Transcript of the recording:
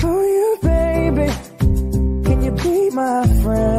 call you baby? Can you be my friend?